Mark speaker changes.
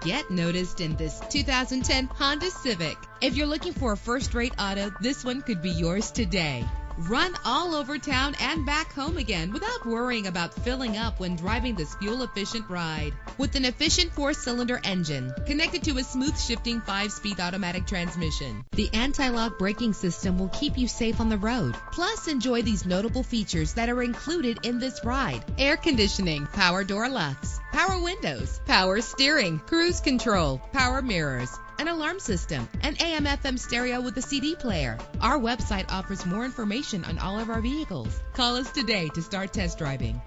Speaker 1: Get noticed in this 2010 Honda Civic. If you're looking for a first-rate auto, this one could be yours today. Run all over town and back home again without worrying about filling up when driving this fuel efficient ride. With an efficient four cylinder engine connected to a smooth shifting five speed automatic transmission, the anti lock braking system will keep you safe on the road. Plus, enjoy these notable features that are included in this ride air conditioning, power door locks, power windows, power steering, cruise control, power mirrors an alarm system, an AM FM stereo with a CD player. Our website offers more information on all of our vehicles. Call us today to start test driving.